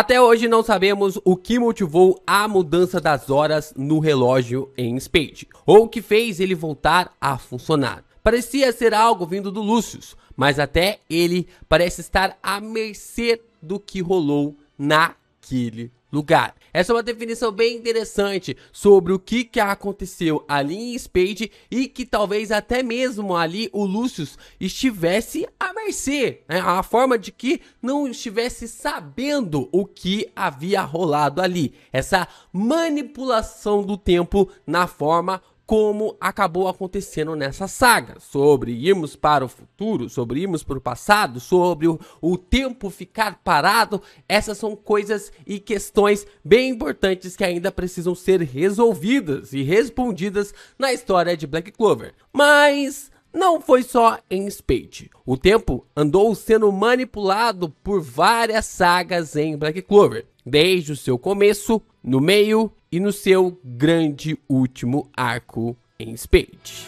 Até hoje não sabemos o que motivou a mudança das horas no relógio em Spade, ou o que fez ele voltar a funcionar. Parecia ser algo vindo do Lucius, mas até ele parece estar à mercê do que rolou naquele lugar. Essa é uma definição bem interessante sobre o que, que aconteceu ali em Spade e que talvez até mesmo ali o Lucius estivesse mercê, né? a forma de que não estivesse sabendo o que havia rolado ali. Essa manipulação do tempo na forma como acabou acontecendo nessa saga, sobre irmos para o futuro, sobre irmos para o passado, sobre o, o, tempo ficar parado, essas são coisas e questões bem importantes que ainda precisam ser resolvidas e respondidas na história de Black Clover. Mas não foi só em Spade. O tempo andou sendo manipulado por várias sagas em Black Clover, desde o seu começo, no meio e no seu grande último arco em Spade.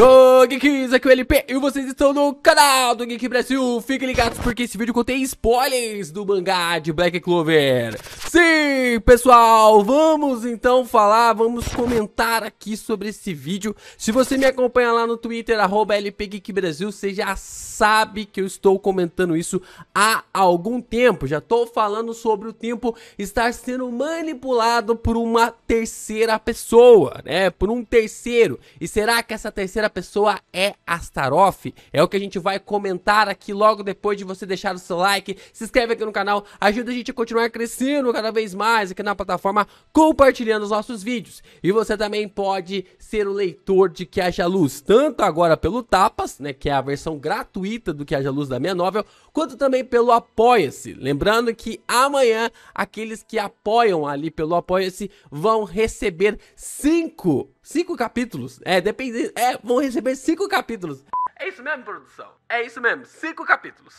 Ô Geeks, aqui é o LP e vocês estão no canal do Geek Brasil. Fiquem ligados porque esse vídeo contém spoilers do mangá de Black Clover Sim, pessoal, vamos então falar, vamos comentar aqui sobre esse vídeo Se você me acompanha lá no Twitter, arroba LP Geek Brasil Você já sabe que eu estou comentando isso há algum tempo Já estou falando sobre o tempo estar sendo manipulado por uma terceira pessoa, né? Por um terceiro E será que essa terceira pessoa é Astaroth. É o que a gente vai comentar aqui logo depois de você deixar o seu like, se inscreve aqui no canal, ajuda a gente a continuar crescendo cada vez mais aqui na plataforma, compartilhando os nossos vídeos. E você também pode ser o leitor de Que Haja Luz, tanto agora pelo Tapas, né, que é a versão gratuita do Que Haja Luz da minha novel, quanto também pelo Apoia-se. Lembrando que amanhã aqueles que apoiam ali pelo Apoia-se vão receber cinco Cinco capítulos. É, depende. É, vão receber cinco capítulos. É isso mesmo, produção? É isso mesmo, cinco capítulos.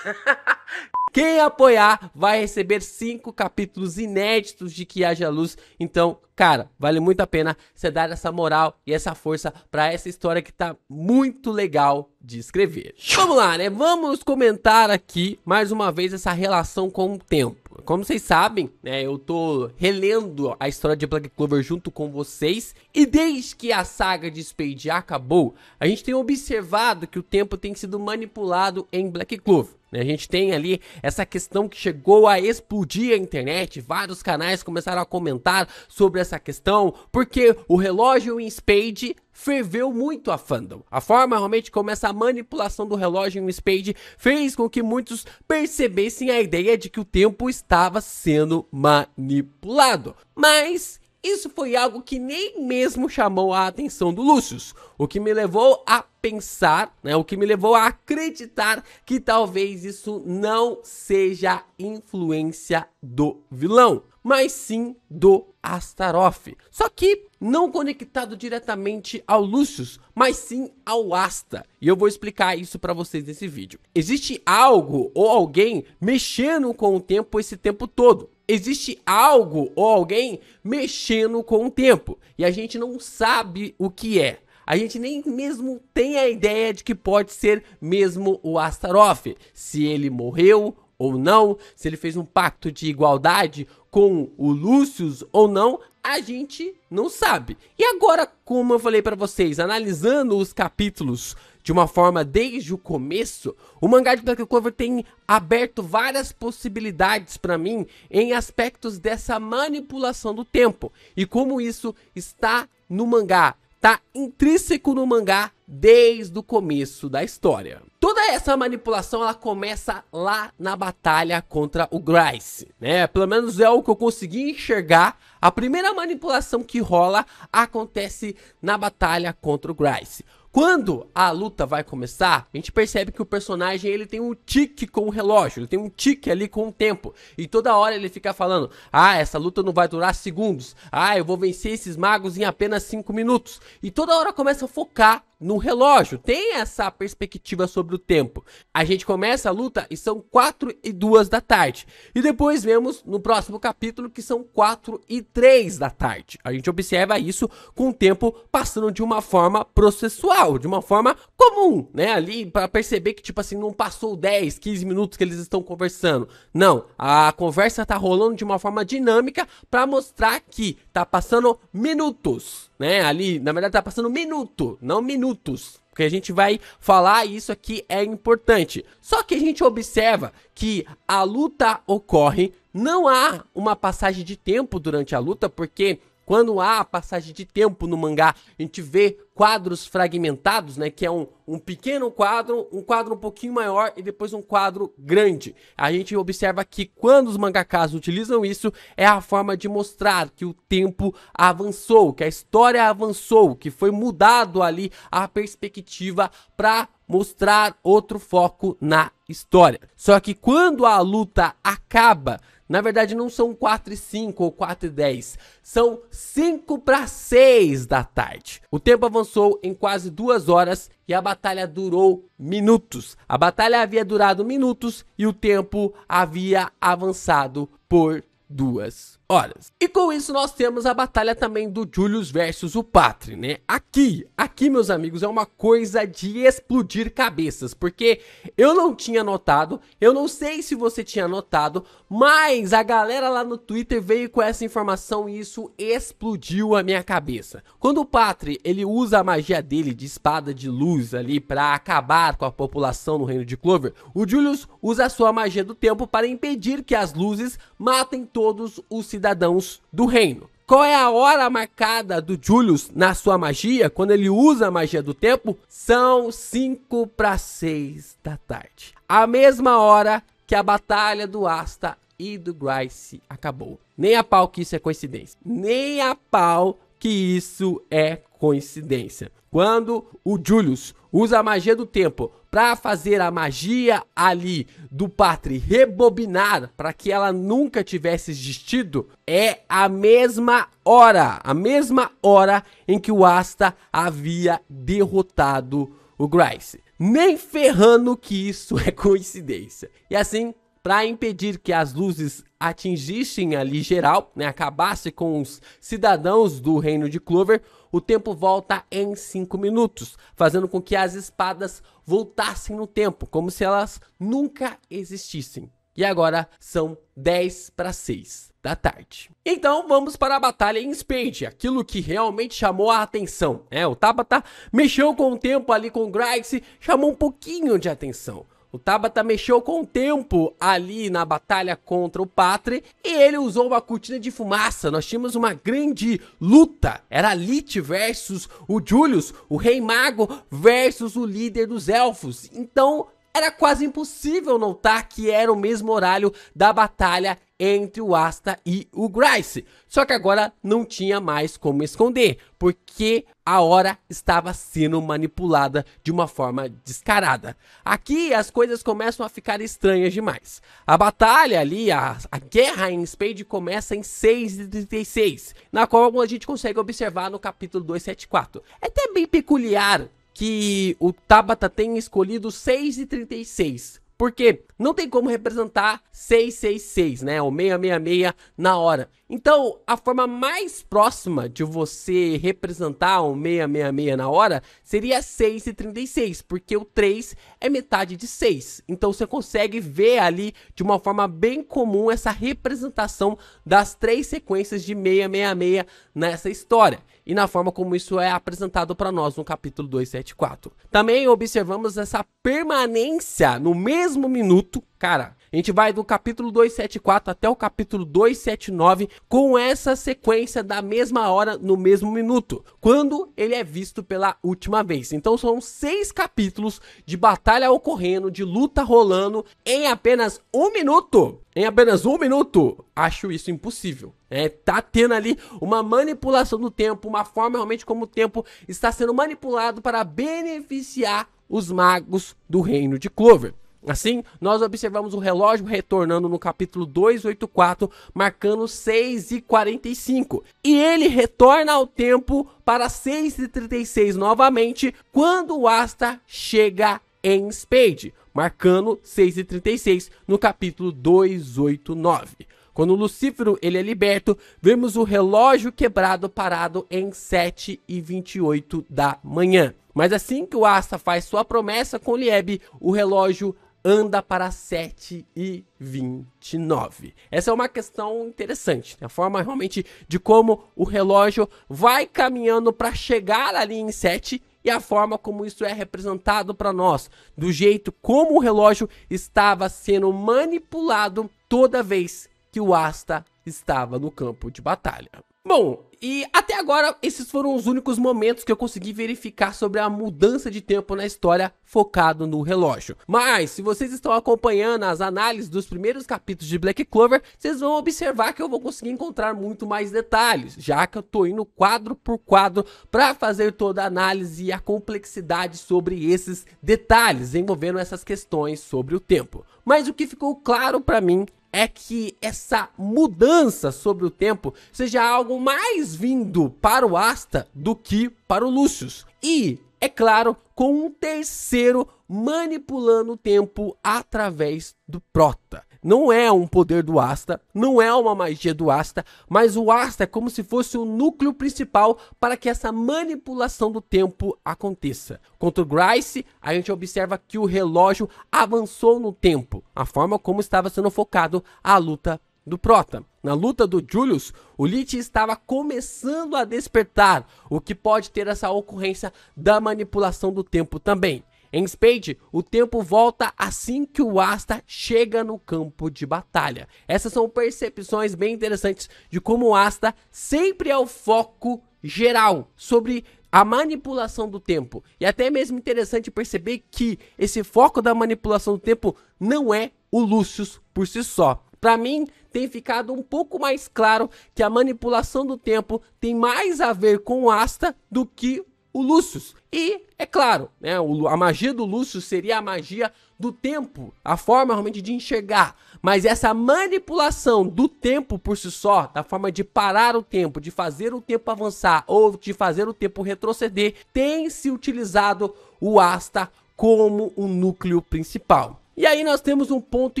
Quem apoiar vai receber cinco capítulos inéditos de Que Haja Luz. Então, cara, vale muito a pena você dar essa moral e essa força para essa história que tá muito legal de escrever. Vamos lá, né? Vamos comentar aqui mais uma vez essa relação com o tempo. Como vocês sabem, né, eu tô relendo a história de Black Clover junto com vocês. E desde que a saga de Spade acabou, a gente tem observado que o tempo tem sido manipulado em Black Clover. Né? A gente tem ali essa questão que chegou a explodir a internet, vários canais começaram a comentar sobre essa questão, porque o relógio em Spade ferveu muito a fandom. A forma realmente como essa manipulação do relógio em Spade fez com que muitos percebessem a ideia de que o tempo estava sendo manipulado. Mas isso foi algo que nem mesmo chamou a atenção do Lucius, o que me levou a pensar, né, o que me levou a acreditar que talvez isso não seja influência do vilão, mas sim do Astaroth. Só que não conectado diretamente ao Lucius, mas sim ao Asta. E eu vou explicar isso para vocês nesse vídeo. Existe algo ou alguém mexendo com o tempo esse tempo todo existe algo ou alguém mexendo com o tempo e a gente não sabe o que é. A gente nem mesmo tem a ideia de que pode ser mesmo o Astaroth, se ele morreu ou não, se ele fez um pacto de igualdade com o Lucius ou não, a gente não sabe. E agora, como eu falei para vocês, analisando os capítulos de uma forma desde o começo, o mangá de Black Clover tem aberto várias possibilidades para mim em aspectos dessa manipulação do tempo e como isso está no mangá, está intrínseco no mangá desde o começo da história. Toda essa manipulação ela começa lá na batalha contra o Grice, né? Pelo menos é o que eu consegui enxergar. A primeira manipulação que rola acontece na batalha contra o Grice. Quando a luta vai começar, a gente percebe que o personagem ele tem um tique com o relógio, ele tem um tique ali com o tempo. E toda hora ele fica falando: "Ah, essa luta não vai durar segundos. Ah, eu vou vencer esses magos em apenas 5 minutos". E toda hora começa a focar no relógio, tem essa perspectiva sobre o tempo. A gente começa a luta e são 4 e 2 da tarde. E depois vemos no próximo capítulo que são 4 e 3 da tarde. A gente observa isso com o tempo passando de uma forma processual, de uma forma comum, né? Ali para perceber que tipo assim não passou 10, 15 minutos que eles estão conversando. Não, a conversa tá rolando de uma forma dinâmica para mostrar que tá passando minutos, né? Ali, na verdade tá passando minuto, não minutos. Porque a gente vai falar isso aqui é importante. Só que a gente observa que a luta ocorre, não há uma passagem de tempo durante a luta, porque quando há passagem de tempo no mangá, a gente vê quadros fragmentados, né? Que é um, um pequeno quadro, um quadro um pouquinho maior e depois um quadro grande. A gente observa que quando os mangakas utilizam isso, é a forma de mostrar que o tempo avançou, que a história avançou, que foi mudado ali a perspectiva para mostrar outro foco na história. Só que quando a luta acaba, na verdade, não são 4 e 5 ou 4 e 10, são 5 para 6 da tarde. O tempo avançou em quase duas horas e a batalha durou minutos. A batalha havia durado minutos e o tempo havia avançado por duas horas. E com isso nós temos a batalha também do Julius versus o Patri, né? Aqui, aqui meus amigos, é uma coisa de explodir cabeças, porque eu não tinha notado, eu não sei se você tinha notado, mas a galera lá no Twitter veio com essa informação e isso explodiu a minha cabeça. Quando o Patri, ele usa a magia dele de espada de luz ali para acabar com a população no reino de Clover, o Julius usa a sua magia do tempo para impedir que as luzes matem todos os cidadãos cidadãos do reino. Qual é a hora marcada do Julius na sua magia, quando ele usa a magia do tempo? São 5 para 6 da tarde. A mesma hora que a batalha do Asta e do Grice acabou. Nem a pau que isso é coincidência. Nem a pau que isso é coincidência. Quando o Julius usa a magia do tempo para fazer a magia ali do Patri rebobinar para que ela nunca tivesse existido, é a mesma hora, a mesma hora em que o Asta havia derrotado o Grice. Nem ferrando que isso é coincidência. E assim, para impedir que as luzes atingissem ali geral, né, acabasse com os cidadãos do reino de Clover, o tempo volta em 5 minutos, fazendo com que as espadas voltassem no tempo, como se elas nunca existissem. E agora são 10 para 6 da tarde. Então vamos para a batalha em Spade, aquilo que realmente chamou a atenção. É, o Tabata mexeu com o tempo ali com o Grace, chamou um pouquinho de atenção. O Tabata mexeu com o tempo ali na batalha contra o Patre e ele usou uma cortina de fumaça. Nós tínhamos uma grande luta. Era Lich versus o Julius, o Rei Mago versus o líder dos elfos. Então era quase impossível notar que era o mesmo horário da batalha entre o Asta e o Grice. Só que agora não tinha mais como esconder, porque a hora estava sendo manipulada de uma forma descarada. Aqui as coisas começam a ficar estranhas demais. A batalha ali, a, a guerra em Spade começa em 6:36, na qual a gente consegue observar no capítulo 274. É até bem peculiar que o Tabata tenha escolhido 6:36 porque não tem como representar 666, né? Ou 666 na hora. Então, a forma mais próxima de você representar um 666 na hora seria 6 e 36, porque o 3 é metade de 6. Então, você consegue ver ali de uma forma bem comum essa representação das três sequências de 666 nessa história e na forma como isso é apresentado para nós no capítulo 274. Também observamos essa permanência no mesmo minuto, cara. A gente vai do capítulo 274 até o capítulo 279 com essa sequência da mesma hora no mesmo minuto, quando ele é visto pela última vez. Então são seis capítulos de batalha ocorrendo, de luta rolando em apenas um minuto. Em apenas um minuto, acho isso impossível. É, tá tendo ali uma manipulação do tempo, uma forma realmente como o tempo está sendo manipulado para beneficiar os magos do reino de Clover. Assim, nós observamos o relógio retornando no capítulo 284, marcando 6 e 45. E ele retorna ao tempo para 6 e 36 novamente, quando o Asta chega em Spade, marcando 6 e 36 no capítulo 289. Quando Lucífero ele é liberto, vemos o relógio quebrado parado em 7 e 28 da manhã. Mas assim que o Asta faz sua promessa com Lieb, o relógio anda para 7 e 29. Essa é uma questão interessante, né? a forma realmente de como o relógio vai caminhando para chegar ali em 7 e a forma como isso é representado para nós, do jeito como o relógio estava sendo manipulado toda vez que o Asta estava no campo de batalha. Bom, e até agora esses foram os únicos momentos que eu consegui verificar sobre a mudança de tempo na história focado no relógio. Mas se vocês estão acompanhando as análises dos primeiros capítulos de Black Clover, vocês vão observar que eu vou conseguir encontrar muito mais detalhes, já que eu tô indo quadro por quadro para fazer toda a análise e a complexidade sobre esses detalhes envolvendo essas questões sobre o tempo. Mas o que ficou claro para mim é que essa mudança sobre o tempo seja algo mais vindo para o Asta do que para o Lucius. E, é claro, com um terceiro manipulando o tempo através do Prota não é um poder do Asta, não é uma magia do Asta, mas o Asta é como se fosse o núcleo principal para que essa manipulação do tempo aconteça. Contra o Grice, a gente observa que o relógio avançou no tempo, a forma como estava sendo focado a luta do Prota. Na luta do Julius, o Lich estava começando a despertar, o que pode ter essa ocorrência da manipulação do tempo também. Em Spade, o tempo volta assim que o Asta chega no campo de batalha. Essas são percepções bem interessantes de como o Asta sempre é o foco geral sobre a manipulação do tempo. E até mesmo interessante perceber que esse foco da manipulação do tempo não é o Lucius por si só. Para mim, tem ficado um pouco mais claro que a manipulação do tempo tem mais a ver com o Asta do que o Lucius. E, é claro, né, a magia do Lucius seria a magia do tempo, a forma realmente de enxergar. Mas essa manipulação do tempo por si só, da forma de parar o tempo, de fazer o tempo avançar ou de fazer o tempo retroceder, tem se utilizado o Asta como o núcleo principal. E aí nós temos um ponto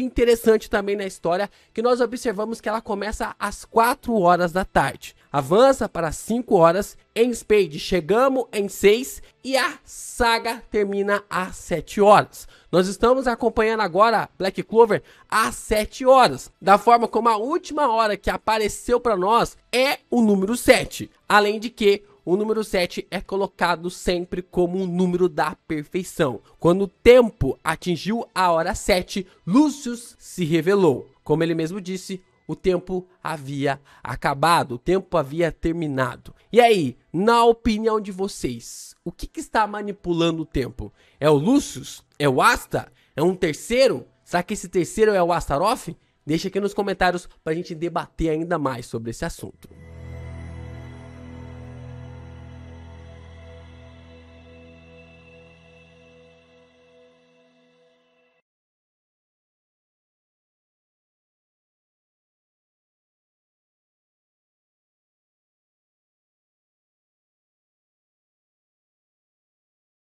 interessante também na história, que nós observamos que ela começa às 4 horas da tarde. Avança para 5 horas em Spade, chegamos em 6 e a saga termina às 7 horas. Nós estamos acompanhando agora Black Clover às 7 horas, da forma como a última hora que apareceu para nós é o número 7. Além de que o número 7 é colocado sempre como um número da perfeição. Quando o tempo atingiu a hora 7, Lúcius se revelou. Como ele mesmo disse, o tempo havia acabado, o tempo havia terminado. E aí, na opinião de vocês, o que, que está manipulando o tempo? É o Lúcius? É o Asta? É um terceiro? Será que esse terceiro é o Astaroth? Deixa aqui nos comentários para a gente debater ainda mais sobre esse assunto.